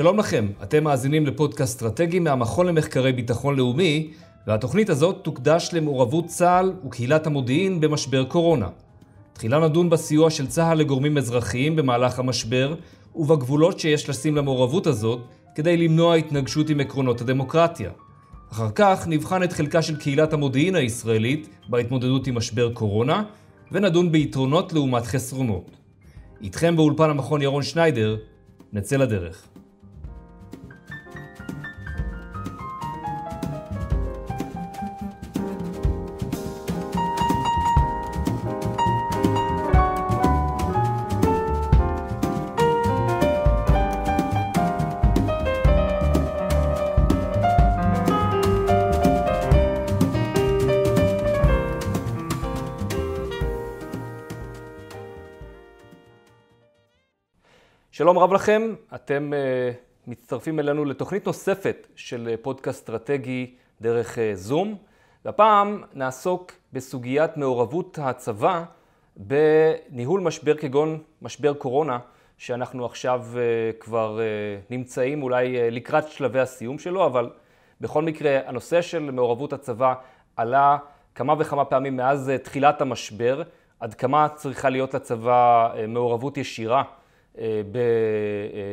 שלום לכם, אתם מאזינים לפודקאסט אסטרטגי מהמכון למחקרי ביטחון לאומי, והתוכנית הזאת תוקדש למעורבות צה"ל וקהילת המודיעין במשבר קורונה. תחילה נדון בסיוע של צה"ל לגורמים אזרחיים במהלך המשבר, ובגבולות שיש לשים למעורבות הזאת, כדי למנוע התנגשות עם עקרונות הדמוקרטיה. אחר כך נבחן את חלקה של קהילת המודיעין הישראלית בהתמודדות עם משבר קורונה, ונדון ביתרונות לעומת חסרונות. איתכם באולפן המכון ירון שניידר, נצא לדרך. שלום רב לכם, אתם uh, מצטרפים אלינו לתוכנית נוספת של uh, פודקאסט אסטרטגי דרך uh, זום, והפעם נעסוק בסוגיית מעורבות הצבא בניהול משבר כגון משבר קורונה, שאנחנו עכשיו uh, כבר uh, נמצאים אולי uh, לקראת שלבי הסיום שלו, אבל בכל מקרה הנושא של מעורבות הצבא עלה כמה וכמה פעמים מאז uh, תחילת המשבר, עד כמה צריכה להיות לצבא uh, מעורבות ישירה אה,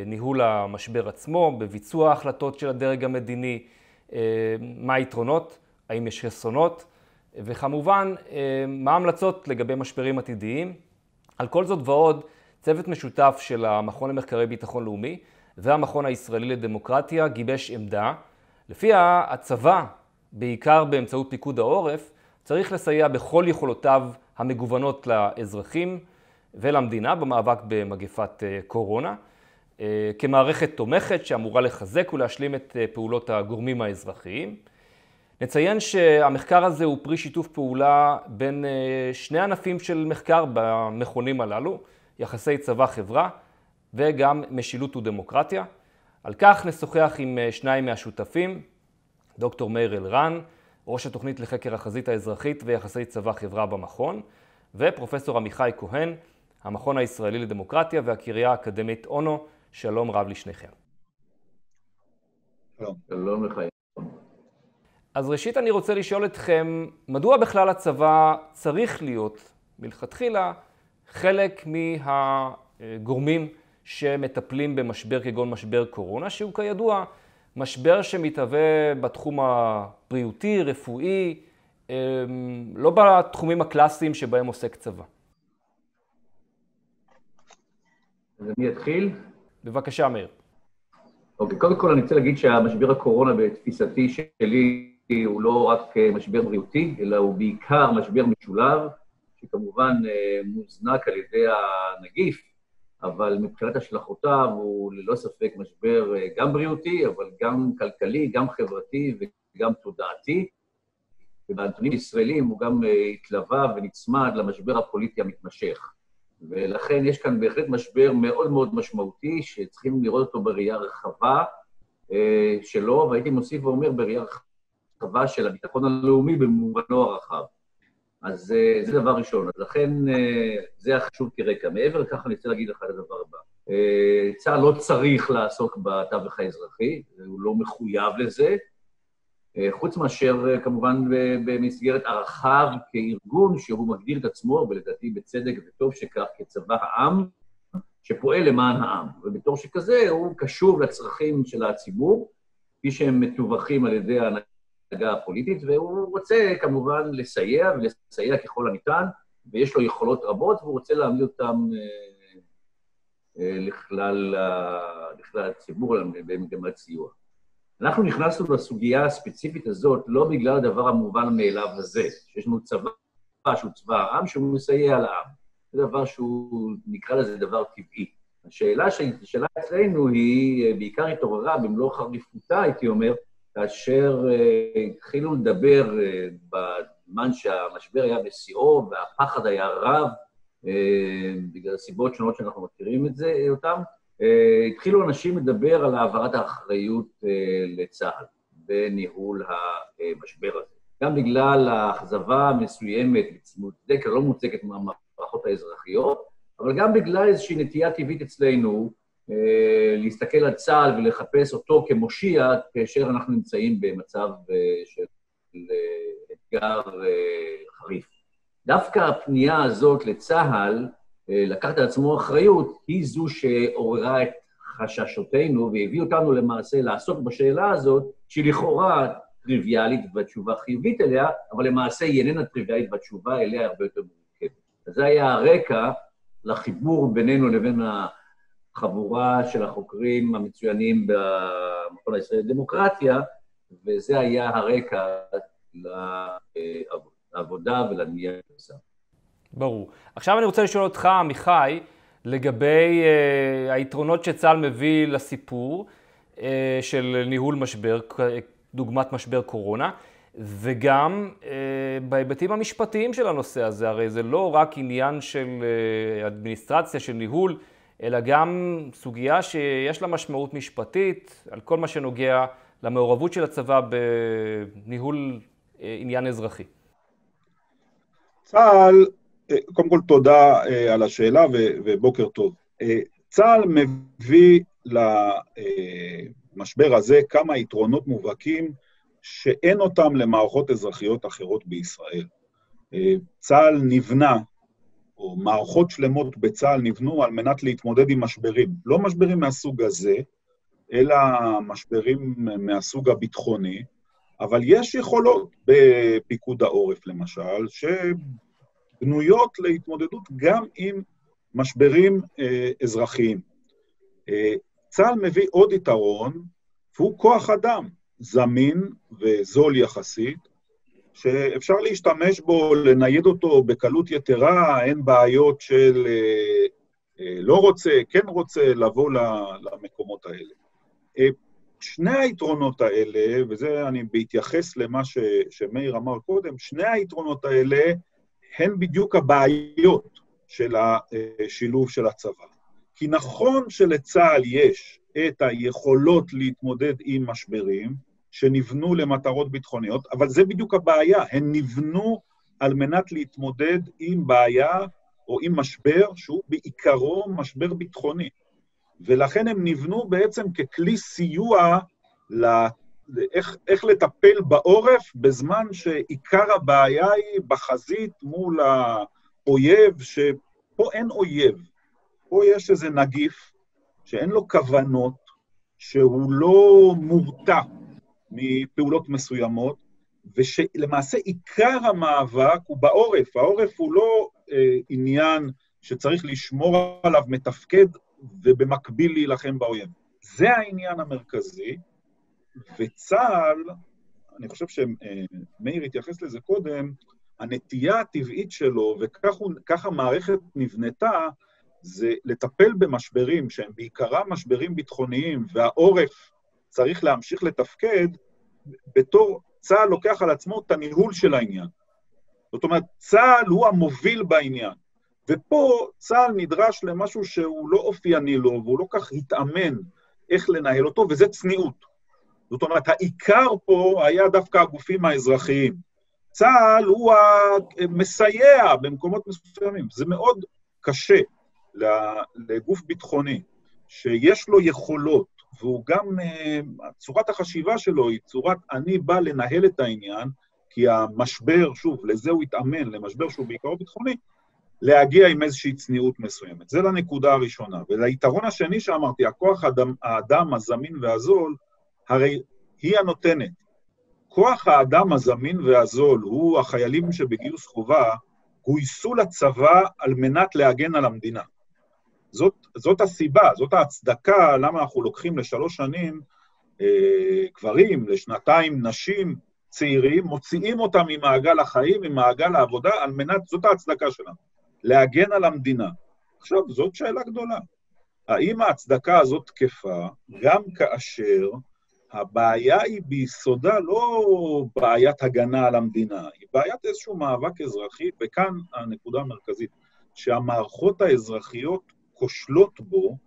בניהול המשבר עצמו, בביצוע ההחלטות של הדרג המדיני, אה, מה היתרונות, האם יש חסרונות, וכמובן, אה, מה ההמלצות לגבי משברים עתידיים. על כל זאת ועוד, צוות משותף של המכון למחקרי ביטחון לאומי והמכון הישראלי לדמוקרטיה גיבש עמדה, לפיה הצבא, בעיקר באמצעות פיקוד העורף, צריך לסייע בכל יכולותיו המגוונות לאזרחים, ולמדינה במאבק במגפת אה, קורונה, אה, כמערכת תומכת שאמורה לחזק ולהשלים את אה, פעולות הגורמים האזרחיים. נציין שהמחקר הזה הוא פרי שיתוף פעולה בין שני ענפים של מחקר במכונים הללו, יחסי צבא-חברה וגם משילות ודמוקרטיה. על כך נשוחח עם שניים מהשותפים, דוקטור מאיר אלרן, ראש התוכנית לחקר החזית האזרחית ויחסי צבא-חברה במכון, ופרופסור עמיחי כהן, המכון הישראלי לדמוקרטיה והקריה האקדמית אונו. שלום רב לשניכם. שלום. שלום לך. אז ראשית אני רוצה לשאול אתכם, מדוע בכלל הצבא צריך להיות מלכתחילה חלק מהגורמים שמטפלים במשבר כגון משבר קורונה, שהוא כידוע משבר שמתהווה בתחום הבריאותי, רפואי, אמ, לא בתחומים הקלאסיים שבהם עוסק צבא. אז אני אתחיל? בבקשה, מאיר. אוקיי, קודם כל אני רוצה להגיד שהמשבר הקורונה בתפיסתי שלי הוא לא רק אה, משבר בריאותי, אלא הוא בעיקר משבר משולב, שכמובן אה, מוזנק על ידי הנגיף, אבל מבחינת השלכותיו הוא ללא ספק משבר אה, גם בריאותי, אבל גם כלכלי, גם חברתי וגם תודעתי. ובנתונים הישראלים הוא גם התלווה ונצמד למשבר הפוליטי המתמשך. ולכן יש כאן בהחלט משבר מאוד מאוד משמעותי, שצריכים לראות אותו בראייה רחבה אה, שלו, והייתי מוסיף ואומר בראייה רחבה של הביטחון הלאומי במובנו הרחב. אז אה, זה דבר ראשון. אז לכן אה, זה החשוב כרקע. מעבר לכך אני רוצה להגיד לך את הדבר הבא. צה"ל לא צריך לעסוק בתווך האזרחי, הוא לא מחויב לזה, חוץ מאשר אה, כמובן במסגרת ערכיו כארגון שהוא מגדיר את עצמו, ולדעתי בצדק וטוב שכך, כצבא העם, שפועל למען העם. ובתור שכזה הוא קשוב לצרכים של הציבור, כפי שהם מתווכים על ידי ההנהגה הפוליטית, והוא רוצה כמובן לסייע, ולסייע ככל הניתן, ויש לו יכולות רבות, והוא רוצה להעמיד אותן אה, לכלל, לכלל הציבור במגמת סיוע. אנחנו נכנסנו לסוגיה הספציפית הזאת לא בגלל הדבר המובן מאליו הזה, שיש לנו צבא שהוא צבא העם שהוא מסייע לעם. זה דבר שהוא, נקרא לזה דבר טבעי. השאלה שנשאלה אצלנו היא, בעיקר התעוררה במלוא חריפותה, הייתי אומר, כאשר uh, התחילו לדבר uh, בזמן שהמשבר היה בשיאו והפחד היה רב, בגלל סיבות שונות שאנחנו מכירים את זה, אותם, אה, התחילו אנשים לדבר על העברת האחריות אה, לצה"ל בניהול המשבר הזה. גם בגלל האכזבה המסוימת, מוצדקת לא מוצדקת מהמערכות האזרחיות, אבל גם בגלל איזושהי נטייה טבעית אצלנו להסתכל על צה"ל ולחפש אותו כמושיע כאשר אנחנו נמצאים במצב של אתגר חריף. דווקא הפנייה הזאת לצה"ל, לקחת על עצמו אחריות, היא זו שעוררה את חששותינו והביא אותנו למעשה לעסוק בשאלה הזאת, שהיא לכאורה טריוויאלית והתשובה חיובית אליה, אבל למעשה היא איננה טריוויאלית והתשובה אליה הרבה יותר מורכבת. אז זה היה הרקע לחיבור בינינו לבין החבורה של החוקרים המצוינים במכון הישראלי לדמוקרטיה, וזה היה הרקע לעבודה ולנייה. ברור. עכשיו אני רוצה לשאול אותך, עמיחי, לגבי uh, היתרונות שצה"ל מביא לסיפור uh, של ניהול משבר, דוגמת משבר קורונה, וגם uh, בהיבטים המשפטיים של הנושא הזה, הרי זה לא רק עניין של uh, אדמיניסטרציה, של ניהול, אלא גם סוגיה שיש לה משמעות משפטית על כל מה שנוגע למעורבות של הצבא בניהול uh, עניין אזרחי. צה"ל קודם כל תודה uh, על השאלה ובוקר טוב. Uh, צה"ל מביא למשבר הזה כמה יתרונות מובהקים שאין אותם למערכות אזרחיות אחרות בישראל. Uh, צה"ל נבנה, או מערכות שלמות בצה"ל נבנו על מנת להתמודד עם משברים. לא משברים מהסוג הזה, אלא משברים מהסוג הביטחוני, אבל יש יכולות בפיקוד העורף, למשל, ש... בנויות להתמודדות גם עם משברים אה, אזרחיים. אה, צה"ל מביא עוד יתרון, והוא כוח אדם זמין וזול יחסית, שאפשר להשתמש בו, לנייד אותו בקלות יתרה, אין בעיות של אה, אה, לא רוצה, כן רוצה לבוא למקומות האלה. אה, שני היתרונות האלה, וזה אני בהתייחס למה ש, שמאיר אמר קודם, שני היתרונות האלה הן בדיוק הבעיות של השילוב של הצבא. כי נכון שלצה"ל יש את היכולות להתמודד עם משברים, שנבנו למטרות ביטחוניות, אבל זה בדיוק הבעיה, הן נבנו על מנת להתמודד עם בעיה או עם משבר שהוא בעיקרו משבר ביטחוני. ולכן הם נבנו בעצם ככלי סיוע איך, איך לטפל בעורף בזמן שעיקר הבעיה היא בחזית מול האויב, שפה אין אויב, פה יש איזה נגיף שאין לו כוונות, שהוא לא מורתע מפעולות מסוימות, ושלמעשה עיקר המאבק הוא בעורף. העורף הוא לא אה, עניין שצריך לשמור עליו מתפקד ובמקביל להילחם באויב. זה העניין המרכזי, וצה"ל, אני חושב שמאיר התייחס לזה קודם, הנטייה הטבעית שלו, וככה המערכת נבנתה, זה לטפל במשברים שהם בעיקרם משברים ביטחוניים, והעורף צריך להמשיך לתפקד, בתור צה"ל לוקח על עצמו את הניהול של העניין. זאת אומרת, צה"ל הוא המוביל בעניין. ופה צה"ל נדרש למשהו שהוא לא אופייני לו, והוא לא כך התאמן איך לנהל אותו, וזה צניעות. זאת אומרת, העיקר פה היה דווקא הגופים האזרחיים. צה"ל הוא המסייע במקומות מסוימים. זה מאוד קשה לגוף ביטחוני, שיש לו יכולות, והוא גם, אה, צורת החשיבה שלו היא צורת, אני בא לנהל את העניין, כי המשבר, שוב, לזה הוא התאמן, למשבר שהוא בעיקרו ביטחוני, להגיע עם איזושהי צניעות מסוימת. זה לנקודה הראשונה. וליתרון השני שאמרתי, הכוח האדם, האדם הזמין והזול, הרי היא הנותנת. כוח האדם הזמין והזול הוא החיילים שבגיוס חובה גויסו לצבא על מנת להגן על המדינה. זאת, זאת הסיבה, זאת ההצדקה למה אנחנו לוקחים לשלוש שנים אה, גברים, לשנתיים נשים, צעירים, מוציאים אותם ממעגל החיים, ממעגל העבודה, על מנת, זאת ההצדקה שלנו, להגן על המדינה. עכשיו, זאת שאלה גדולה. האם ההצדקה הזאת תקפה גם כאשר הבעיה היא ביסודה לא בעיית הגנה על המדינה, היא בעיית איזשהו מאבק אזרחי, וכאן הנקודה המרכזית, שהמערכות האזרחיות כושלות בו,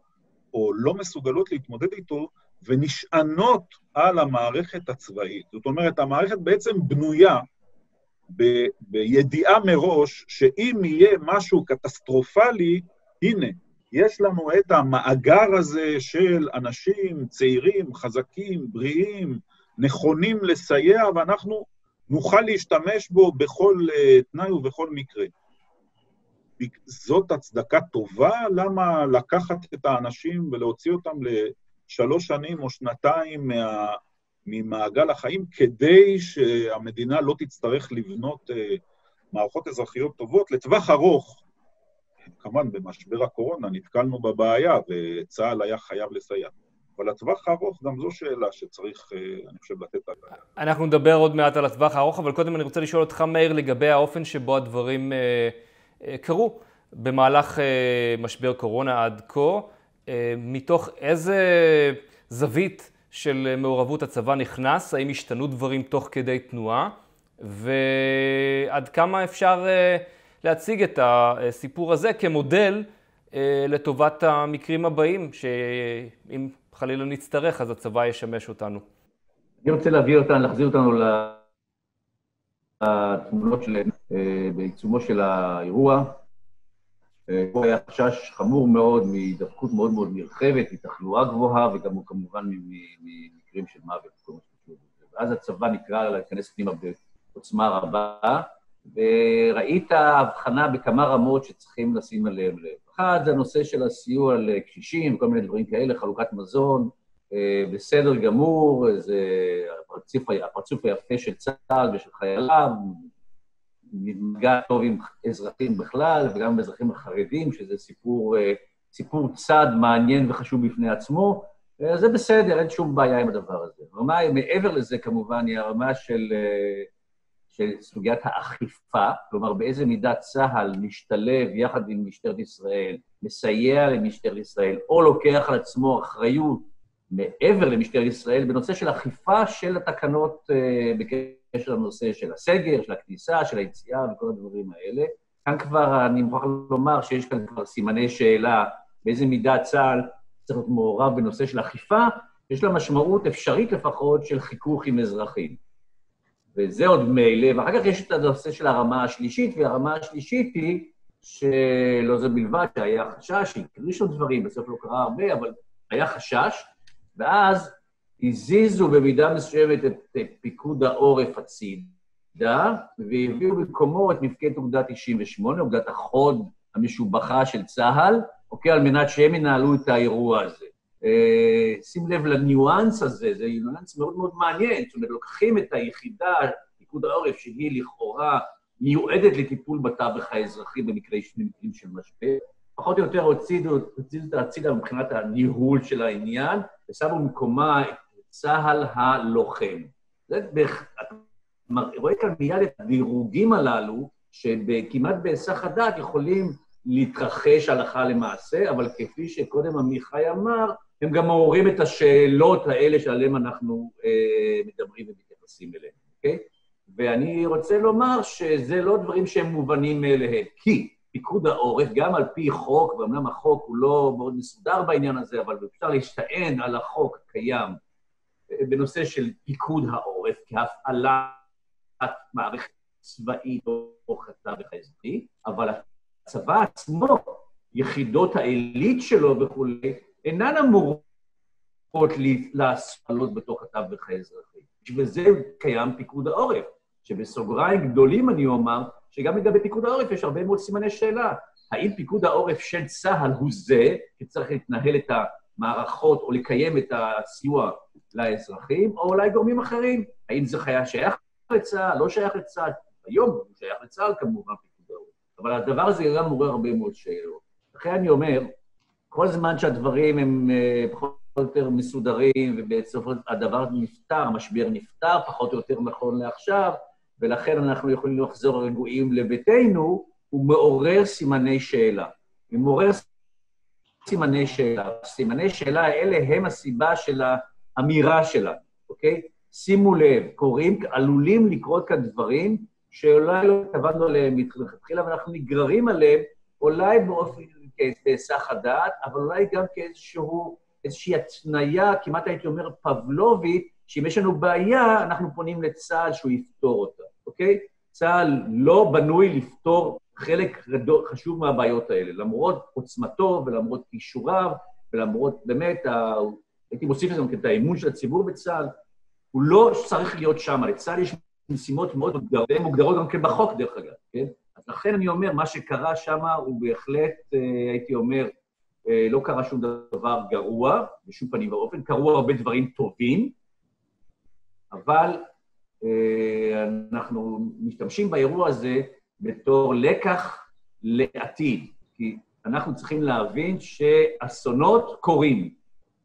או לא מסוגלות להתמודד איתו, ונשענות על המערכת הצבאית. זאת אומרת, המערכת בעצם בנויה ב- בידיעה מראש שאם יהיה משהו קטסטרופלי, הנה, יש לנו את המאגר הזה של אנשים צעירים, חזקים, בריאים, נכונים לסייע, ואנחנו נוכל להשתמש בו בכל uh, תנאי ובכל מקרה. זאת הצדקה טובה? למה לקחת את האנשים ולהוציא אותם לשלוש שנים או שנתיים מה, ממעגל החיים כדי שהמדינה לא תצטרך לבנות uh, מערכות אזרחיות טובות לטווח ארוך? כמובן, במשבר הקורונה נתקלנו בבעיה וצה"ל היה חייב לסייע. אבל לטווח הארוך גם זו שאלה שצריך, אה, אני חושב, לתת עליה. אנחנו נדבר עוד מעט על הטווח הארוך, אבל קודם אני רוצה לשאול אותך, מאיר, לגבי האופן שבו הדברים אה, אה, קרו במהלך אה, משבר קורונה עד כה, אה, מתוך איזה זווית של מעורבות הצבא נכנס, האם השתנו דברים תוך כדי תנועה, ועד כמה אפשר אה, להציג את הסיפור הזה כמודל אה, לטובת המקרים הבאים, שאם חלילה נצטרך, אז הצבא ישמש אותנו. אני רוצה להביא אותנו, להחזיר אותנו לתמונות של, אה, בעיצומו של האירוע. אה, פה היה חשש חמור מאוד מהידבקות מאוד מאוד נרחבת, מתחלואה גבוהה, וגם כמובן ממקרים של מוות. ואז הצבא נקרא להיכנס פנימה בעוצמה רבה, וראית הבחנה בכמה רמות שצריכים לשים עליהם לב. אחד, זה הנושא של הסיוע לקשישים, כל מיני דברים כאלה, חלוקת מזון, אה, בסדר גמור, זה הפרצוף, הפרצוף היפה של צה"ל ושל חייליו, נמגע טוב עם אזרחים בכלל, וגם עם אזרחים החרדים, שזה סיפור, אה, סיפור צד מעניין וחשוב בפני עצמו. אה, זה בסדר, אין שום בעיה עם הדבר הזה. הרמה, מעבר לזה, כמובן, היא הרמה של... של סוגיית האכיפה, כלומר באיזה מידה צה"ל משתלב יחד עם משטרת ישראל, מסייע למשטרת ישראל, או לוקח על עצמו אחריות מעבר למשטרת ישראל בנושא של אכיפה של התקנות uh, בקשר לנושא של הסגר, של הכניסה, של היציאה וכל הדברים האלה. כאן כבר, אני מוכרח לומר שיש כאן כבר סימני שאלה באיזה מידה צה"ל צריך להיות מעורב בנושא של אכיפה, יש לה משמעות אפשרית לפחות של חיכוך עם אזרחים. וזה עוד מילא, ואחר כך יש את הנושא של הרמה השלישית, והרמה השלישית היא שלא זה בלבד, שהיה חשש, שהקריא שם דברים, בסוף לא קרה הרבה, אבל היה חשש, ואז הזיזו במידה מסוימת את פיקוד העורף הצידה, והביאו במקומו את מפקד אוגדה 98, אוגדת החוד המשובחה של צה"ל, אוקיי, על מנת שהם ינהלו את האירוע הזה. אה, שים לב לניואנס הזה, זה ניואנס מאוד מאוד מעניין. זאת אומרת, לוקחים את היחידה, פיקוד העורף, שהיא לכאורה מיועדת לטיפול בתווך האזרחי במקרים של משבר, פחות או יותר הוצידו את הצידה מבחינת הניהול של העניין, ושמו במקומה את צה"ל הלוחם. זה אתה רואה כאן מיד את הדירוגים הללו, שכמעט בהיסח הדעת יכולים להתרחש הלכה למעשה, אבל כפי שקודם עמיחי אמר, הם גם מעוררים את השאלות האלה שעליהן אנחנו אה, מדברים ומתייחסים אליהן, אוקיי? ואני רוצה לומר שזה לא דברים שהם מובנים מאליהם, כי פיקוד העורף, גם על פי חוק, ואומנם החוק הוא לא מאוד מסודר בעניין הזה, אבל אפשר להשתען על החוק הקיים אה, בנושא של פיקוד העורף כהפעלת מערכת צבאית או חטא האזרחי, אבל הצבא עצמו, יחידות העילית שלו וכולי, אינן אמורות להספלות בתוך התווך האזרחי. בשביל זה קיים פיקוד העורף, שבסוגריים גדולים אני אומר, שגם לגבי פיקוד העורף יש הרבה מאוד סימני שאלה. האם פיקוד העורף של צה"ל הוא זה שצריך להתנהל את המערכות או לקיים את הסיוע לאזרחים, או אולי גורמים אחרים? האם זה חיה שייך לצה"ל, לא שייך לצה"ל? היום הוא שייך לצה"ל כמובן, פיקוד העורף. אבל הדבר הזה גם מעורר הרבה מאוד שאלות. לכן אני אומר, כל זמן שהדברים הם אה, פחות או יותר מסודרים, ובסופו הדבר נפתר, המשבר נפתר, פחות או יותר נכון לעכשיו, ולכן אנחנו יכולים לחזור רגועים לביתנו, הוא מעורר סימני שאלה. הוא מעורר סימני שאלה. סימני שאלה האלה הם הסיבה של האמירה שלה, אוקיי? שימו לב, קורים, עלולים לקרות כאן דברים שאולי לא התכוונו עליהם מלכתחילה, ואנחנו נגררים עליהם, אולי באופן כהיסח הדעת, אבל אולי גם כאיזשהו, איזושהי התניה, כמעט הייתי אומר פבלובית, שאם יש לנו בעיה, אנחנו פונים לצה"ל שהוא יפתור אותה, אוקיי? צה"ל לא בנוי לפתור חלק חשוב מהבעיות האלה, למרות עוצמתו ולמרות כישוריו ולמרות באמת, ה... הייתי מוסיף לזה גם את האמון של הציבור בצה"ל, הוא לא צריך להיות שם, לצה"ל יש משימות מאוד מוגדרות, מוגדרות גם כן בחוק, דרך אגב, כן? לכן אני אומר, מה שקרה שם הוא בהחלט, אה, הייתי אומר, אה, לא קרה שום דבר גרוע, בשום פנים ואופן, קרו הרבה דברים טובים, אבל אה, אנחנו משתמשים באירוע הזה בתור לקח לעתיד, כי אנחנו צריכים להבין שאסונות קורים,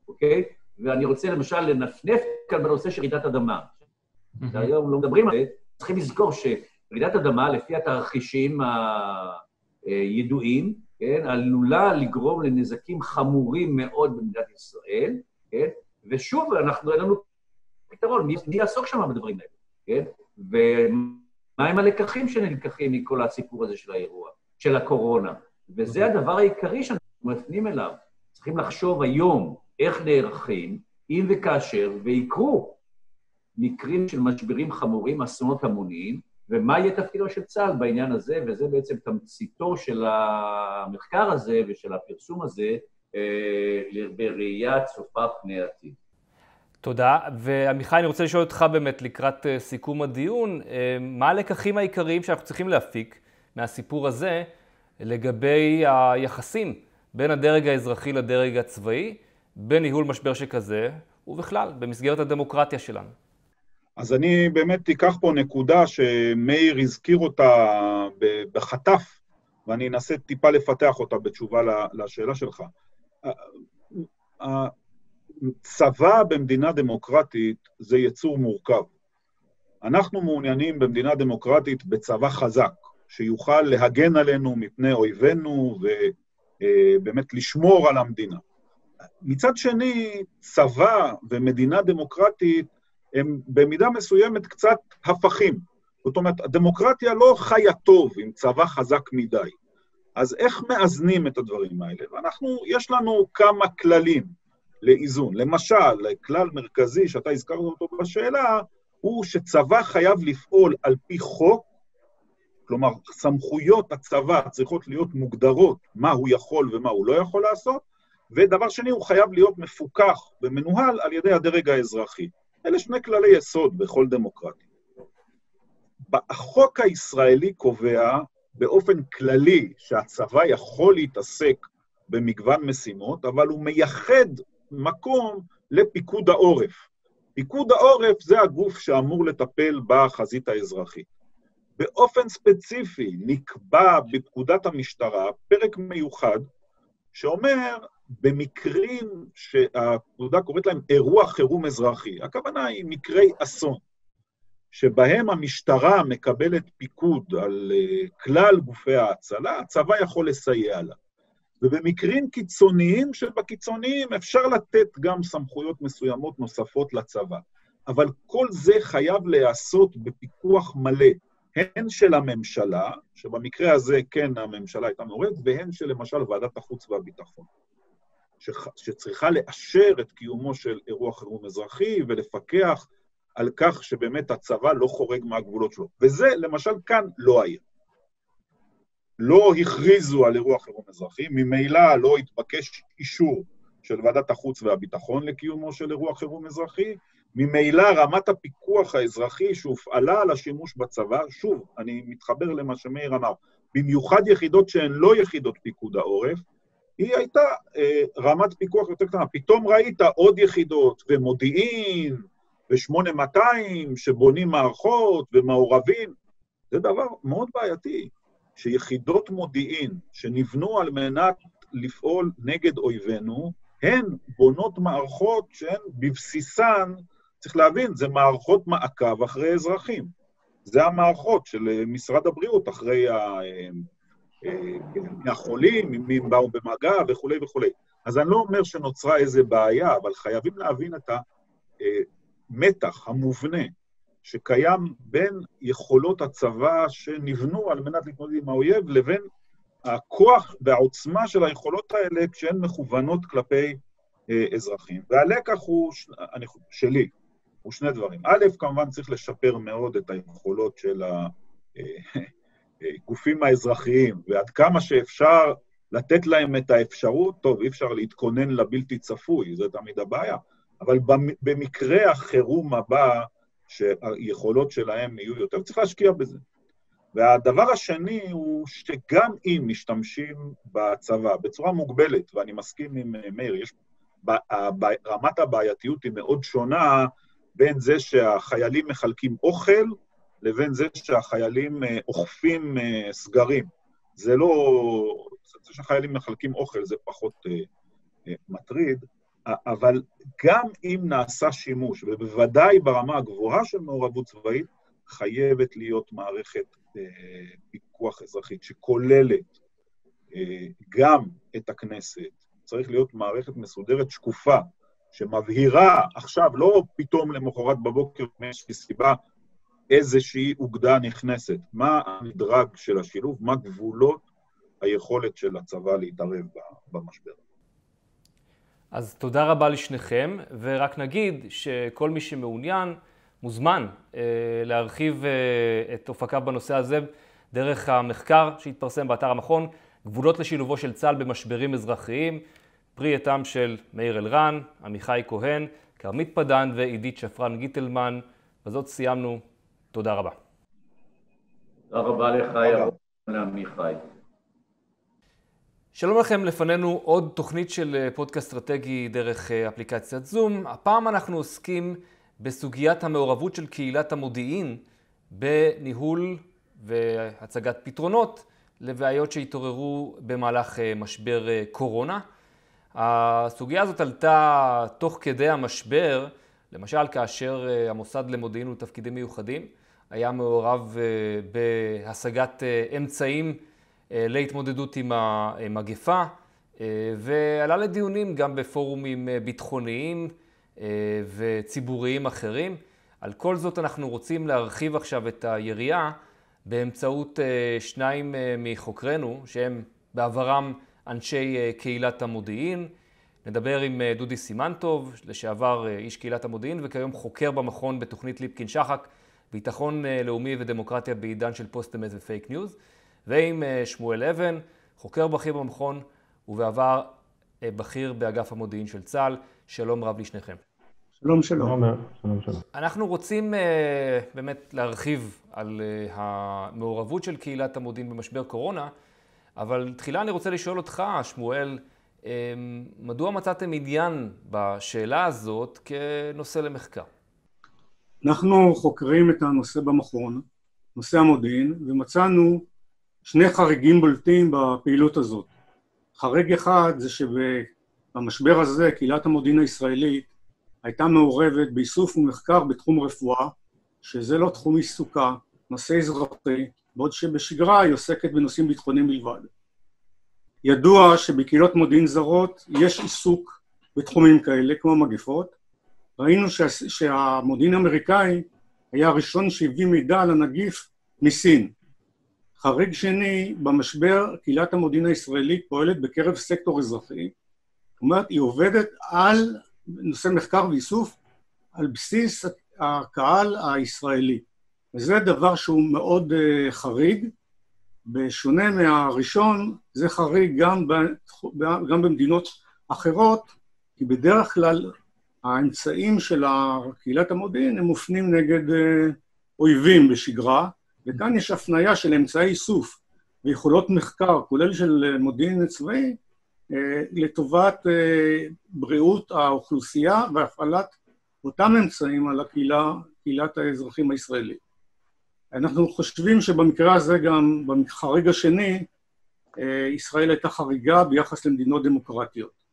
אוקיי? ואני רוצה למשל לנפנף כאן בנושא של רעידת אדמה. היום לא מדברים על זה, צריכים לזכור שרעידת אדמה, לפי התרחישים הידועים, כן, עלולה לגרום לנזקים חמורים מאוד במדינת ישראל, כן? ושוב, אנחנו, אין לנו פתרון, מי, מי יעסוק שם בדברים האלה, כן? ומהם הלקחים שנלקחים מכל הסיפור הזה של האירוע, של הקורונה? וזה אוקיי. הדבר העיקרי שאנחנו מפנים אליו. צריכים לחשוב היום איך נערכים, אם וכאשר, ויקרו מקרים של משברים חמורים, אסונות המוניים, ומה יהיה תפקידו של צה"ל בעניין הזה, וזה בעצם תמציתו של המחקר הזה ושל הפרסום הזה אה, בראייה צופה פני עתיד. תודה. ועמיחי, אני רוצה לשאול אותך באמת לקראת אה, סיכום הדיון, אה, מה הלקחים העיקריים שאנחנו צריכים להפיק מהסיפור הזה לגבי היחסים בין הדרג האזרחי לדרג הצבאי, בניהול משבר שכזה, ובכלל, במסגרת הדמוקרטיה שלנו? אז אני באמת אקח פה נקודה שמאיר הזכיר אותה בחטף, ואני אנסה טיפה לפתח אותה בתשובה לשאלה שלך. צבא במדינה דמוקרטית זה יצור מורכב. אנחנו מעוניינים במדינה דמוקרטית בצבא חזק, שיוכל להגן עלינו מפני אויבינו ובאמת לשמור על המדינה. מצד שני, צבא ומדינה דמוקרטית הם במידה מסוימת קצת הפכים. זאת אומרת, הדמוקרטיה לא חיה טוב עם צבא חזק מדי. אז איך מאזנים את הדברים האלה? ואנחנו, יש לנו כמה כללים לאיזון. למשל, כלל מרכזי שאתה הזכרת אותו בשאלה, הוא שצבא חייב לפעול על פי חוק, כלומר, סמכויות הצבא צריכות להיות מוגדרות מה הוא יכול ומה הוא לא יכול לעשות, ודבר שני, הוא חייב להיות מפוקח ומנוהל על ידי הדרג האזרחי. אלה שני כללי יסוד בכל דמוקרטיה. החוק הישראלי קובע באופן כללי שהצבא יכול להתעסק במגוון משימות, אבל הוא מייחד מקום לפיקוד העורף. פיקוד העורף זה הגוף שאמור לטפל בחזית האזרחית. באופן ספציפי נקבע בפקודת המשטרה פרק מיוחד שאומר במקרים שהפקודה קוראת להם אירוע חירום אזרחי, הכוונה היא מקרי אסון, שבהם המשטרה מקבלת פיקוד על אה, כלל גופי ההצלה, הצבא יכול לסייע לה. ובמקרים קיצוניים שבקיצוניים אפשר לתת גם סמכויות מסוימות נוספות לצבא. אבל כל זה חייב להיעשות בפיקוח מלא, הן של הממשלה, שבמקרה הזה כן הממשלה הייתה מעורבת, והן של למשל ועדת החוץ והביטחון. שצריכה לאשר את קיומו של אירוע חירום אזרחי ולפקח על כך שבאמת הצבא לא חורג מהגבולות שלו. וזה, למשל, כאן לא היה. לא הכריזו על אירוע חירום אזרחי, ממילא לא התבקש אישור של ועדת החוץ והביטחון לקיומו של אירוע חירום אזרחי, ממילא רמת הפיקוח האזרחי שהופעלה על השימוש בצבא, שוב, אני מתחבר למה שמאיר אמר, במיוחד יחידות שהן לא יחידות פיקוד העורף, היא הייתה אה, רמת פיקוח יותר קטנה. פתאום ראית עוד יחידות ומודיעין ו-8200 שבונים מערכות ומעורבים. זה דבר מאוד בעייתי, שיחידות מודיעין שנבנו על מנת לפעול נגד אויבינו, הן בונות מערכות שהן בבסיסן, צריך להבין, זה מערכות מעקב אחרי אזרחים. זה המערכות של אה, משרד הבריאות אחרי מהחולים, מי באו במגע וכולי וכולי. אז אני לא אומר שנוצרה איזה בעיה, אבל חייבים להבין את המתח המובנה שקיים בין יכולות הצבא שנבנו על מנת להתמודד עם האויב, לבין הכוח והעוצמה של היכולות האלה כשהן מכוונות כלפי אה, אזרחים. והלקח הוא, אני, שלי, הוא שני דברים. א', כמובן צריך לשפר מאוד את היכולות של ה... אה, הגופים האזרחיים, ועד כמה שאפשר לתת להם את האפשרות, טוב, אי אפשר להתכונן לבלתי צפוי, זה תמיד הבעיה, אבל במקרה החירום הבא, שהיכולות שלהם יהיו יותר, צריך להשקיע בזה. והדבר השני הוא שגם אם משתמשים בצבא בצורה מוגבלת, ואני מסכים עם מאיר, יש, רמת הבעייתיות היא מאוד שונה בין זה שהחיילים מחלקים אוכל לבין זה שהחיילים אה, אוכפים אה, סגרים. זה לא... זה שהחיילים מחלקים אוכל זה פחות uh, מטריד, אבל גם אם נעשה שימוש, ובוודאי ברמה הגבוהה של מעורבות צבאית, חייבת להיות מערכת פיקוח אזרחית שכוללת גם את הכנסת. צריך להיות מערכת מסודרת שקופה, שמבהירה עכשיו, לא פתאום למחרת בבוקר מאיזושהי סיבה איזושהי אוגדה נכנסת. מה המדרג של השילוב, מה גבולות היכולת של הצבא להתערב במשבר. אז תודה רבה לשניכם, ורק נגיד שכל מי שמעוניין מוזמן אה, להרחיב אה, את אופקיו בנושא הזה דרך המחקר שהתפרסם באתר המכון, גבולות לשילובו של צה"ל במשברים אזרחיים, פרי עטם של מאיר אלרן, עמיחי כהן, כרמית פדן ועידית שפרן גיטלמן. בזאת סיימנו. תודה רבה. תודה רבה לך, ירון, לעמיחי. שלום לכם, לפנינו עוד תוכנית של אה, פודקאסט אסטרטגי דרך אה, אפליקציית זום. הפעם אנחנו עוסקים בסוגיית המעורבות של קהילת המודיעין בניהול והצגת פתרונות לבעיות שהתעוררו במהלך אה, משבר קורונה. הסוגיה הזאת עלתה תוך כדי המשבר, למשל כאשר המוסד למודיעין ותפקידים מיוחדים היה מעורב בהשגת אמצעים אה, להתמודדות עם המגפה, אה, ועלה לדיונים גם בפורומים אה, ביטחוניים וציבוריים אחרים. על כל זאת אנחנו רוצים להרחיב עכשיו את היריעה באמצעות שניים מחוקרינו, שהם בעברם אנשי קהילת המודיעין. נדבר עם דודי סימנטוב, לשעבר איש קהילת המודיעין וכיום חוקר במכון בתוכנית ליפקין שחק, ביטחון לאומי ודמוקרטיה בעידן של פוסט-אמת ופייק ניוז. ועם אה, שמואל אבן, חוקר בכיר במכון ובעבר אה, בכיר באגף המודיעין של צה"ל. שלום רב לשניכם. שלום, שלום. שלום, שלום. אנחנו רוצים אה, באמת להרחיב על המעורבות של קהילת המודיעין במשבר קורונה, אבל תחילה אני רוצה לשאול אותך, שמואל, מדוע מצאתם עניין בשאלה הזאת כנושא למחקר? אנחנו חוקרים את הנושא במכון, נושא המודיעין, ומצאנו שני חריגים בולטים בפעילות הזאת. חריג אחד זה שבמשבר הזה קהילת המודיעין הישראלית הייתה מעורבת באיסוף ומחקר בתחום רפואה, שזה לא תחום עיסוקה, נושא אזרחי, בעוד שבשגרה היא עוסקת בנושאים ביטחוניים בלבד. ידוע שבקהילות מודיעין זרות יש עיסוק בתחומים כאלה, כמו מגפות. ראינו שה, שהמודיעין האמריקאי היה הראשון שהביא מידע על הנגיף מסין. חריג שני, במשבר קהילת המודיעין הישראלית פועלת בקרב סקטור אזרחי, זאת אומרת, היא עובדת על נושא מחקר ואיסוף על בסיס הקהל הישראלי. וזה דבר שהוא מאוד uh, חריג. בשונה מהראשון, זה חריג גם, גם במדינות אחרות, כי בדרך כלל האמצעים של קהילת המודיעין הם מופנים נגד uh, אויבים בשגרה, וכאן יש הפניה של אמצעי איסוף ויכולות מחקר, כולל של מודיעין צבאי, אה, לטובת בריאות האוכלוסייה והפעלת אותם אמצעים על הקהילה, קהילת האזרחים הישראלית. אנחנו חושבים שבמקרה הזה גם, בחריג השני, אה, ישראל הייתה חריגה ביחס למדינות דמוקרטיות.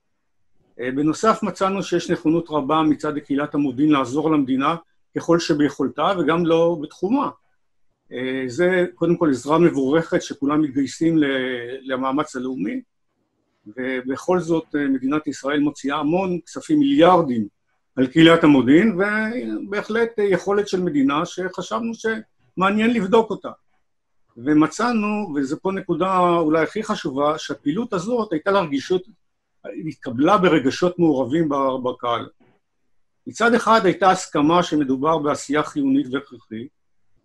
בנוסף מצאנו שיש נכונות רבה מצד קהילת המודיעין לעזור למדינה ככל שביכולתה וגם לא בתחומה. אה, זה קודם כל עזרה מבורכת שכולם מתגייסים למאמץ הלאומי, ובכל זאת אה, מדינת ישראל מוציאה המון כספים, מיליארדים, על קהילת המודיעין, ובהחלט יכולת של מדינה שחשבנו שמעניין לבדוק אותה. ומצאנו, וזו פה נקודה אולי הכי חשובה, שהפעילות הזאת הייתה לה רגישות, התקבלה ברגשות מעורבים בקהל. מצד אחד הייתה הסכמה שמדובר בעשייה חיונית והכרחית,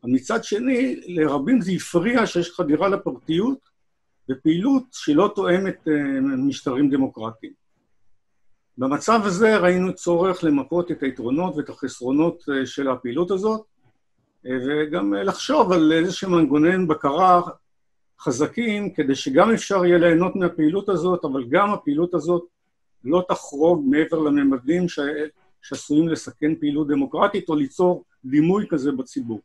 מצד שני, לרבים זה הפריע שיש חדירה לפרטיות ופעילות שלא תואמת אה, משטרים דמוקרטיים. במצב הזה ראינו צורך למפות את היתרונות ואת החסרונות אה, של הפעילות הזאת, וגם לחשוב על איזה שהם מנגוני בקרה חזקים, כדי שגם אפשר יהיה ליהנות מהפעילות הזאת, אבל גם הפעילות הזאת לא תחרוג מעבר לממדים ש... שעשויים לסכן פעילות דמוקרטית או ליצור דימוי כזה בציבור.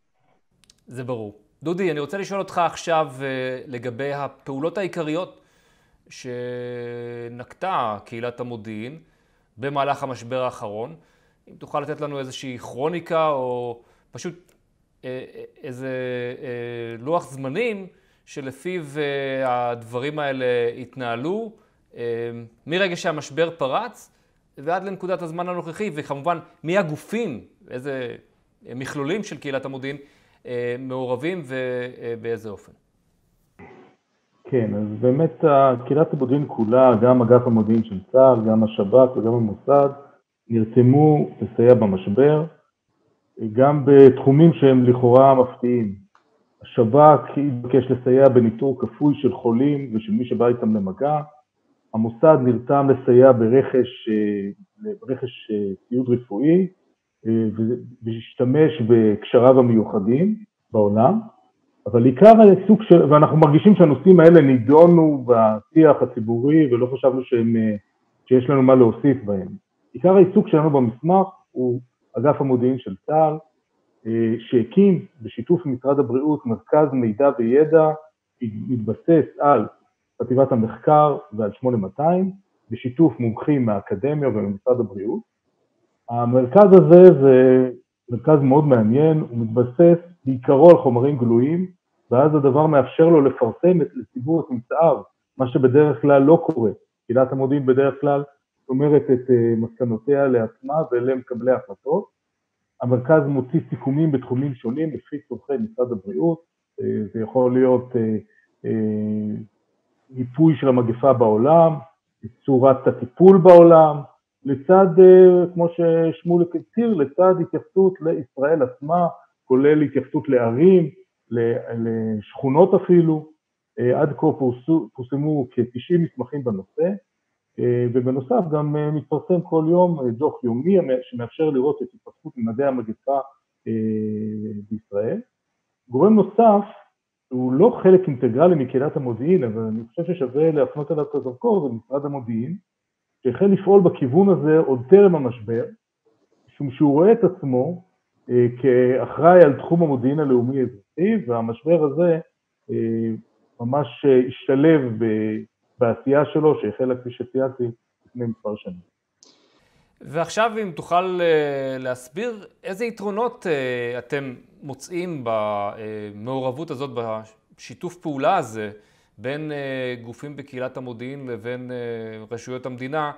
זה ברור. דודי, אני רוצה לשאול אותך עכשיו אה, לגבי הפעולות העיקריות שנקטה קהילת המודיעין במהלך המשבר האחרון. אם תוכל לתת לנו איזושהי כרוניקה או פשוט אה, אה, איזה לוח זמנים שלפיו הדברים האלה התנהלו מרגע שהמשבר פרץ ועד לנקודת הזמן הנוכחי, וכמובן מי הגופים, איזה מכלולים של קהילת המודיעין אה, מעורבים ובאיזה אופן. כן, אז באמת קהילת המודיעין כולה, גם אגף המודיעין של צה"ל, גם השב"כ וגם המוסד, נרתמו לסייע במשבר, גם בתחומים שהם לכאורה מפתיעים. השב"כ התבקש לסייע בניטור כפוי של חולים ושל מי שבא איתם למגע, המוסד נרתם לסייע ברכש, אה, ברכש אה, ציוד רפואי ולהשתמש בקשריו המיוחדים בעולם, אבל עיקר העיסוק של, ואנחנו מרגישים שהנושאים האלה נידונו בשיח הציבורי ולא חשבנו שהם, אה, שיש לנו מה להוסיף בהם. עיקר העיסוק שלנו במסמך הוא אגף המודיעין של צה"ל, שהקים בשיתוף משרד הבריאות מרכז מידע וידע, מתבסס על חטיבת המחקר ועל 8200, בשיתוף מומחים מהאקדמיה וממשרד הבריאות. המרכז הזה זה מרכז מאוד מעניין, הוא מתבסס בעיקרו על חומרים גלויים, ואז הדבר מאפשר לו לפרסם לציבור את ממצאיו, מה שבדרך כלל לא קורה. קהילת המודיעין בדרך כלל שומרת את אה, מסקנותיה לעצמה ולמקבלי ההחלטות. המרכז מוציא סיכומים בתחומים שונים לפי צורכי משרד הבריאות, אה, זה יכול להיות אה, מיפוי של המגפה בעולם, צורת הטיפול בעולם, לצד, כמו ששמוליק הזכיר, לצד התייחסות לישראל עצמה, כולל התייחסות לערים, לשכונות אפילו. עד כה פורסמו כ-90 מסמכים בנושא, ובנוסף גם מתפרסם כל יום דוח יומי שמאפשר לראות את התפתחות ממדי המגפה בישראל. גורם נוסף שהוא לא חלק אינטגרלי מקהילת המודיעין, אבל אני חושב ששווה להפנות אליו את הזרקור, זה משרד המודיעין, שהחל לפעול בכיוון הזה עוד טרם המשבר, משום שהוא רואה את עצמו אה, כאחראי על תחום המודיעין הלאומי-אזרחי, והמשבר הזה אה, ממש אה, השתלב בעשייה שלו, שהחלה, כפי שציינתי, לפני מספר שנים. ועכשיו אם תוכל אה, להסביר איזה יתרונות אה, אתם מוצאים במעורבות הזאת, בשיתוף פעולה הזה בין אה, גופים בקהילת המודיעין לבין רשויות המדינה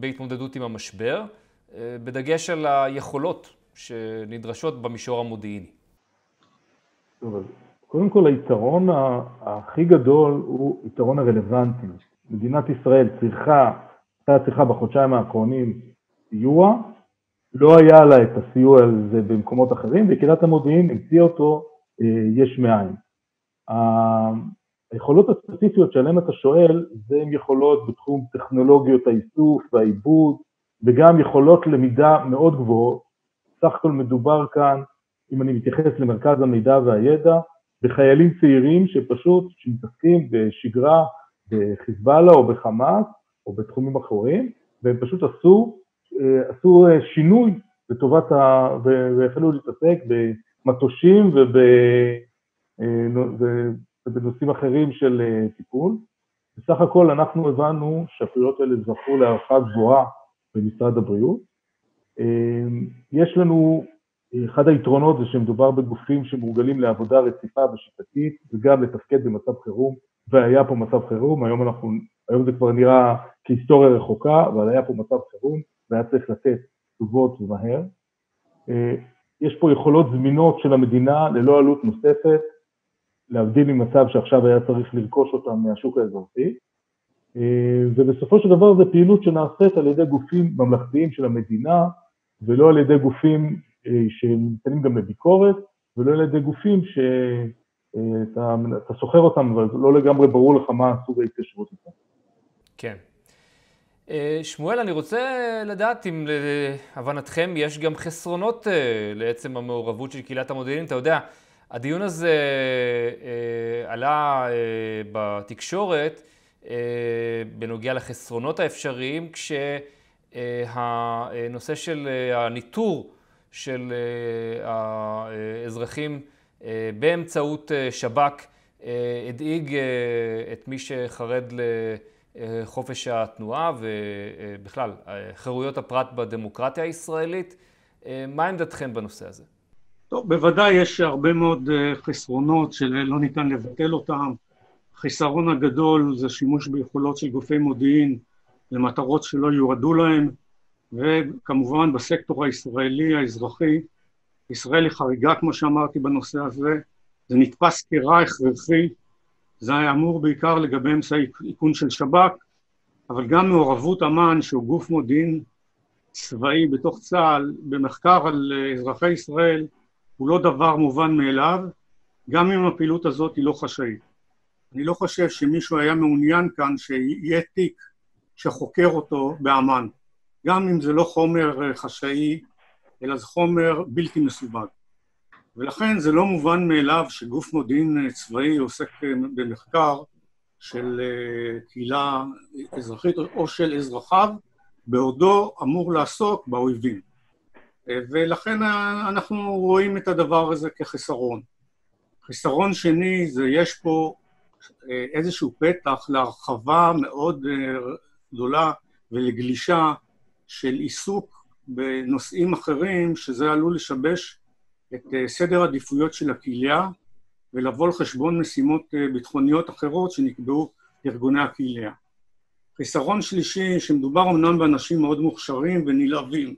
בהתמודדות עם המשבר, בדגש על היכולות שנדרשות במישור המודיעיני. טוב, קודם כל היתרון הכי גדול הוא יתרון הרלוונטיות. מדינת ישראל צריכה הייתה צריכה בחודשיים האחרונים סיוע, לא היה לה את הסיוע הזה במקומות אחרים, ויחידת המודיעין המציאה אותו אה, יש מאין. היכולות הספציפיות שעליהן אתה שואל, זה הן יכולות בתחום טכנולוגיות האיסוף והעיבוד, וגם יכולות למידה מאוד גבוהות. סך הכל מדובר כאן, אם אני מתייחס למרכז המידע והידע, בחיילים צעירים שפשוט, שמתעסקים בשגרה בחיזבאללה או בחמאס, או בתחומים אחרים, והם פשוט עשו, אה, עשו אה, שינוי לטובת ה... והחלו להתעסק במטושים וב... אה, ובנושאים אחרים של טיפול. בסך הכל אנחנו הבנו שהפעולות האלה זכו להערכה גבוהה במשרד הבריאות. יש לנו, אחד היתרונות זה שמדובר בגופים שמורגלים לעבודה רציפה ושיטתית וגם לתפקד במצב חירום, והיה פה מצב חירום, היום אנחנו היום זה כבר נראה כהיסטוריה רחוקה, אבל היה פה מצב חירום והיה צריך לתת תשובות ומהר. אה, יש פה יכולות זמינות של המדינה ללא עלות נוספת, להבדיל ממצב שעכשיו היה צריך לרכוש אותם מהשוק האזרחי. אה, ובסופו של דבר זו פעילות שנעשית על ידי גופים ממלכתיים של המדינה, ולא על ידי גופים אה, שנמצאים גם בביקורת, ולא על ידי גופים שאתה שוכר אותם, אבל לא לגמרי ברור לך מה סוג ההתקשרות איתם. כן. אה, שמואל, אני רוצה לדעת אם להבנתכם יש גם חסרונות אה, לעצם המעורבות של קהילת המודיעין. אתה יודע, הדיון הזה אה, עלה בתקשורת בנוגע לחסרונות האפשריים, כשהנושא של הניטור של האזרחים באמצעות שב"כ הדאיג את מי שחרד ל... חופש התנועה ובכלל חירויות הפרט בדמוקרטיה הישראלית. מה עמדתכם בנושא הזה? טוב, בוודאי יש הרבה מאוד אה, חסרונות שלא ניתן לבטל אותם. החיסרון הגדול זה שימוש ביכולות של גופי מודיעין למטרות שלא יורדו להם, וכמובן בסקטור הישראלי האזרחי, ישראל היא חריגה כמו שאמרתי בנושא הזה, זה נתפס כרע הכרחי. זה היה אמור בעיקר לגבי אמצעי איכון של שב"כ, אבל גם מעורבות אמ"ן, שהוא גוף מודיעין צבאי בתוך צה"ל, במחקר על אזרחי ישראל, הוא לא דבר מובן מאליו, גם אם הפעילות הזאת היא לא חשאית. אני לא חושב שמישהו היה מעוניין כאן שיהיה תיק שחוקר אותו באמ"ן, גם אם זה לא חומר חשאי, אלא זה חומר בלתי מסווג. ולכן זה לא מובן מאליו שגוף מודיעין צבאי עוסק במחקר של אה, קהילה אזרחית או של אזרחיו, בעודו אמור לעסוק באויבים. אה, ולכן אנחנו רואים את הדבר הזה כחיסרון. חיסרון שני זה יש פה אה, איזשהו פתח להרחבה מאוד גדולה ולגלישה של עיסוק בנושאים אחרים, שזה עלול לשבש את אה, סדר העדיפויות של הקהילה ולבוא לחשבון משימות אה, ביטחוניות אחרות שנקבעו לארגוני הקהילה. חיסרון שלישי, שמדובר אמנם באנשים מאוד מוכשרים ונלהבים,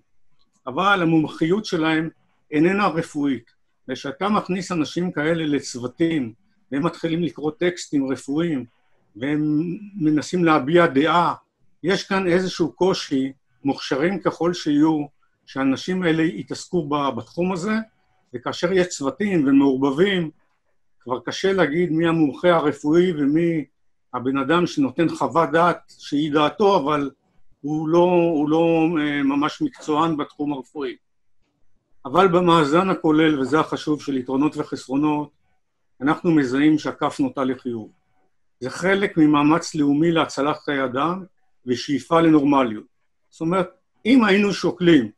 אבל המומחיות שלהם איננה רפואית. וכשאתה מכניס אנשים כאלה לצוותים, והם מתחילים לקרוא טקסטים רפואיים, והם מנסים להביע דעה, יש כאן איזשהו קושי, מוכשרים ככל שיהיו, שהאנשים האלה יתעסקו בתחום הזה, וכאשר יש צוותים ומעורבבים, כבר קשה להגיד מי המומחה הרפואי ומי הבן אדם שנותן חוות דעת שהיא דעתו, אבל הוא לא, הוא לא אה, ממש מקצוען בתחום הרפואי. אבל במאזן הכולל, וזה החשוב של יתרונות וחסרונות, אנחנו מזהים שהכף נוטה לחיוב. זה חלק ממאמץ לאומי להצלת חיי אדם ושאיפה לנורמליות. זאת אומרת, אם היינו שוקלים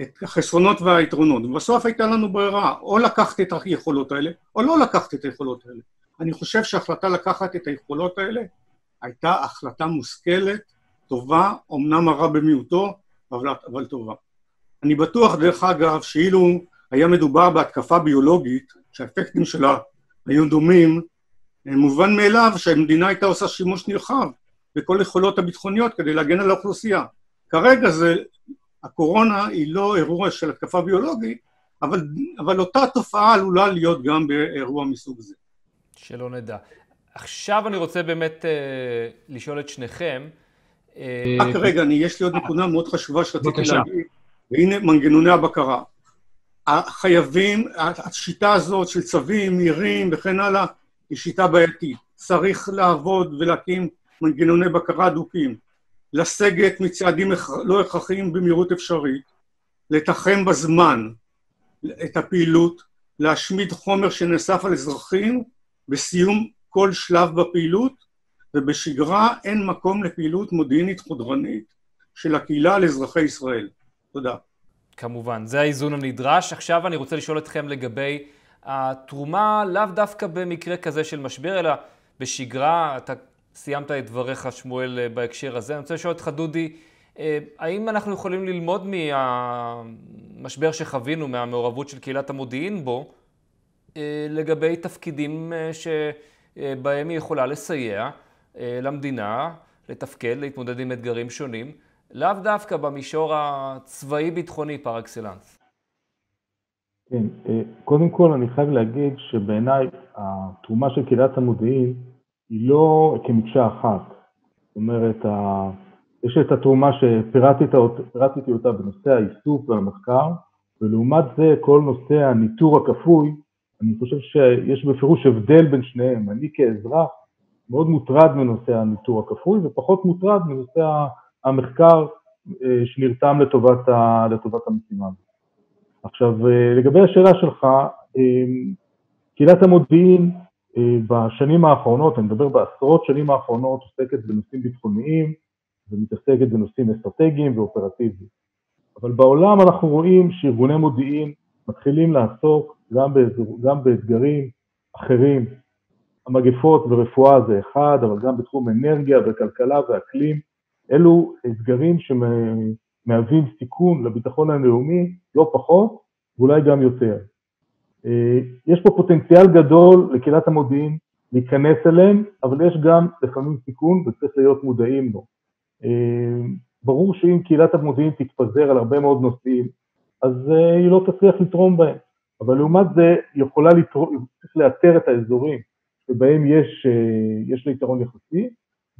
את החסרונות והיתרונות, ובסוף הייתה לנו ברירה, או לקחת את היכולות האלה, או לא לקחת את היכולות האלה. אני חושב שההחלטה לקחת את היכולות האלה הייתה החלטה מושכלת, טובה, אמנם הרע במיעוטו, אבל, אבל טובה. אני בטוח, דרך אגב, שאילו היה מדובר בהתקפה ביולוגית, שהאפקטים שלה היו דומים, מובן מאליו שהמדינה הייתה עושה שימוש נרחב בכל היכולות הביטחוניות כדי להגן על האוכלוסייה. כרגע זה הקורונה היא לא אירוע של התקפה ביולוגית, אבל, אבל אותה תופעה עלולה להיות גם באירוע מסוג זה. שלא נדע. עכשיו אני רוצה באמת אה, לשאול את שניכם. אה, רק רגע, אני, יש לי עוד נקודה מאוד חשובה שרציתי להגיד, והנה מנגנוני הבקרה. חייבים, השיטה הזאת של צווים מהירים וכן הלאה, היא שיטה בעייתית. צריך לעבוד ולהקים מנגנוני בקרה הדוקים. לסגת מצעדים לא הכרחיים במהירות אפשרית, לתחם בזמן את הפעילות, להשמיד חומר שנאסף על אזרחים בסיום כל שלב בפעילות, ובשגרה אין מקום לפעילות מודיעינית חודרנית של הקהילה על אזרחי ישראל. תודה. כמובן, זה האיזון הנדרש. עכשיו אני רוצה לשאול אתכם לגבי התרומה לאו דווקא במקרה כזה של משבר, אלא בשגרה, אתה סיימת את דבריך, שמואל, אה, בהקשר הזה. אני רוצה לשאול אותך, דודי, אה, האם אנחנו יכולים ללמוד מהמשבר שחווינו, מהמעורבות של קהילת המודיעין בו, אה, לגבי תפקידים שבהם היא יכולה לסייע למדינה לתפקד, להתמודד עם אתגרים שונים, לאו דווקא במישור הצבאי-ביטחוני פר אקסלנס? כן, קודם כל אני חייב להגיד שבעיניי התרומה של קהילת המודיעין היא לא כמקשה אחת. זאת אומרת, ה... יש את התרומה שפירטתי אותה בנושא האיסוף והמחקר, ולעומת זה כל נושא הניטור הכפוי, אני חושב שיש בפירוש הבדל בין שניהם. אני כאזרח מאוד מוטרד מנושא הניטור הכפוי ופחות מוטרד מנושא המחקר אה, שנרתם לטובת, ה, לטובת המשימה הזאת. עכשיו, אה, לגבי השאלה שלך, אה, קהילת המודיעין בשנים האחרונות, אני מדבר בעשרות שנים האחרונות, עוסקת בנושאים ביטחוניים ומתעסקת בנושאים אסטרטגיים ואופרטיביים. אבל בעולם אנחנו רואים שארגוני מודיעין מתחילים לעסוק גם, גם באתגרים אחרים. המגפות ורפואה זה אחד, אבל גם בתחום אנרגיה וכלכלה ואקלים. אלו אתגרים שמהווים סיכון לביטחון הלאומי לא פחות ואולי גם יותר. אה, יש פה פוטנציאל גדול לקהילת המודיעין להיכנס אליהם, אבל יש גם לפעמים סיכון וצריך להיות מודעים לו. אה, ברור שאם קהילת המודיעין תתפזר על הרבה מאוד נושאים, אז אה, היא לא תצליח לתרום בהם, אבל לעומת זה היא יכולה לתרום, צריך לאתר את האזורים שבהם יש, יש לה יתרון יחסי,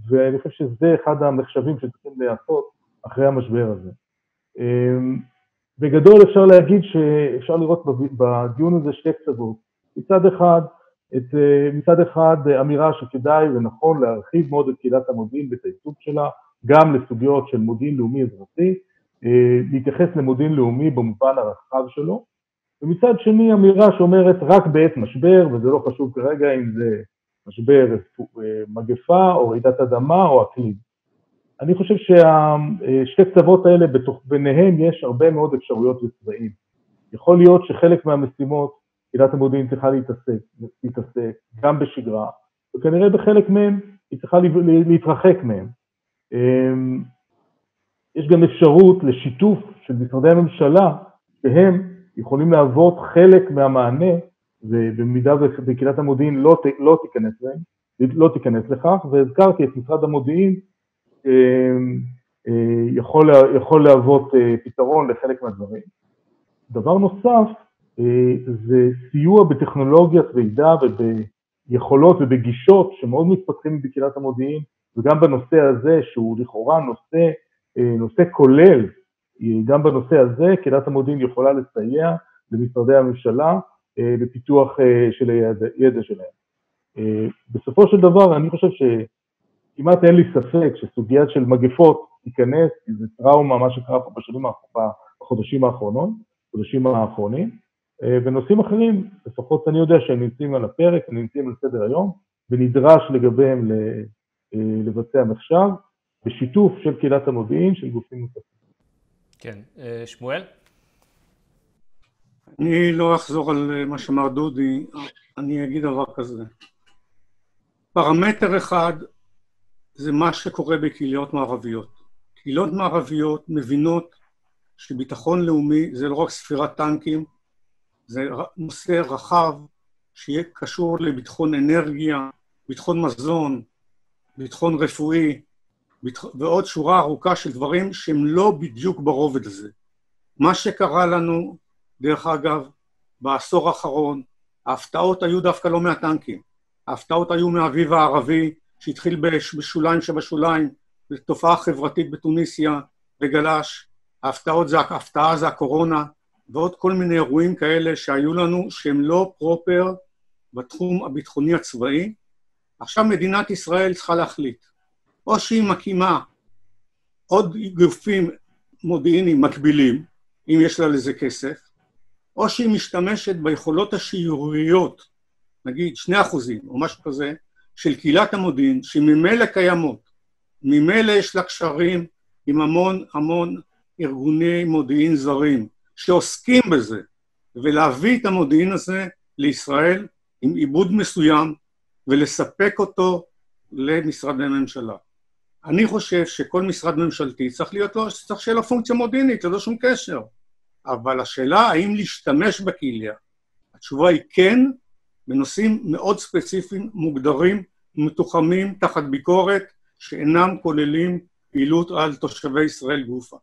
ואני חושב שזה אחד המחשבים שצריכים להיעשות אחרי המשבר הזה. בגדול אפשר להגיד שאפשר לראות בדיון הזה שתי קצוות. מצד אחד, את, מצד אחד אמירה שכדאי ונכון להרחיב מאוד את קהילת המודיעין ואת העיסוק שלה, גם לסוגיות של מודיעין לאומי אזרחי, להתייחס למודיעין לאומי במובן הרחב שלו, ומצד שני אמירה שאומרת רק בעת משבר, וזה לא חשוב כרגע אם זה משבר מגפה או רעידת אדמה או אקלים. אני חושב ששתי קצוות האלה, בתוך, ביניהם יש הרבה מאוד אפשרויות וצבעים. יכול להיות שחלק מהמשימות, קהילת המודיעין צריכה להתעסק, להתעסק גם בשגרה, וכנראה בחלק מהם היא צריכה להתרחק מהם. אמ, יש גם אפשרות לשיתוף של משרדי הממשלה, שהם יכולים להוות חלק מהמענה, ובמידה וקהילת המודיעין לא, לא תיכנס לא תיכנס לכך, והזכרתי את משרד המודיעין אה, יכול, יכול להוות אה, פתרון לחלק מהדברים. דבר נוסף אה, זה סיוע בטכנולוגיית מידע וביכולות ובגישות שמאוד מתפתחים בקהילת המודיעין וגם בנושא הזה שהוא לכאורה נושא, נושא כולל, גם בנושא הזה קהילת המודיעין יכולה לסייע למשרדי הממשלה בפיתוח של הידע שלהם. בסופו של דבר אני חושב ש... כמעט אין לי ספק שסוגיה של מגפות תיכנס, כי זה טראומה, מה שקרה פה בשנים, בחודשים האחרונות, בחודשים האחרונים, ונושאים אה, אחרים, לפחות אני יודע שהם נמצאים על הפרק, הם נמצאים על סדר היום, ונדרש לגביהם אה, לבצע מחשב, בשיתוף של קהילת המודיעין, של גופים נוספים. כן, אה, שמואל? אני לא אחזור על מה שאמר דודי, אני אגיד דבר כזה. פרמטר אחד זה מה שקורה בקהילות מערביות. קהילות מערביות מבינות שביטחון לאומי זה לא רק ספירת טנקים, זה נושא רחב שיהיה קשור לביטחון אנרגיה, ביטחון מזון, ביטחון רפואי, ביטח... ועוד שורה ארוכה של דברים שהם לא בדיוק ברובד הזה. מה שקרה לנו, דרך אגב, בעשור האחרון, ההפתעות היו דווקא לא מהטנקים, ההפתעות היו מהאביב הערבי, שהתחיל בשוליים שבשוליים, תופעה חברתית בתוניסיה וגלש, ההפתעות זה, ההפתעה זה הקורונה, ועוד כל מיני אירועים כאלה שהיו לנו שהם לא פרופר בתחום הביטחוני הצבאי. עכשיו מדינת ישראל צריכה להחליט, או שהיא מקימה עוד גופים מודיעיניים מקבילים, אם יש לה לזה כסף, או שהיא משתמשת ביכולות השיוריות, נגיד שני אחוזים או משהו כזה, של קהילת המודיעין, שממילא קיימות, ממילא יש לה קשרים עם המון המון ארגוני מודיעין זרים שעוסקים בזה, ולהביא את המודיעין הזה לישראל עם עיבוד מסוים ולספק אותו למשרדי ממשלה. אני חושב שכל משרד ממשלתי צריך להיות לו, צריך שיהיה לו פונקציה מודיעינית, ללא שום קשר. אבל השאלה האם להשתמש בקהילה, התשובה היא כן, בנושאים מאוד ספציפיים, מוגדרים, מתוחמים תחת ביקורת, שאינם כוללים פעילות על תושבי ישראל גופה.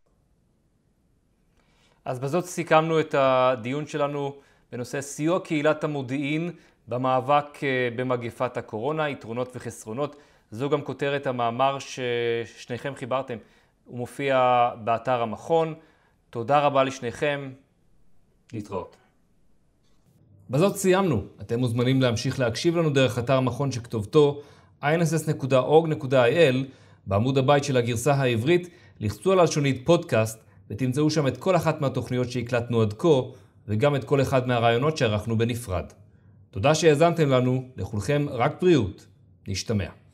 אז בזאת סיכמנו את הדיון שלנו בנושא סיוע קהילת המודיעין במאבק אה, במגפת הקורונה, יתרונות וחסרונות. זו גם כותרת המאמר ששניכם חיברתם. הוא מופיע באתר המכון. תודה רבה לשניכם. להתראות. בזאת סיימנו. אתם מוזמנים להמשיך להקשיב לנו דרך אתר מכון שכתובתו inss.org.il בעמוד הבית של הגרסה העברית, לחצו על הלשונית פודקאסט ותמצאו שם את כל אחת מהתוכניות שהקלטנו עד כה וגם את כל אחד מהרעיונות שערכנו בנפרד. תודה שהאזנתם לנו, לכולכם רק בריאות. נשתמע.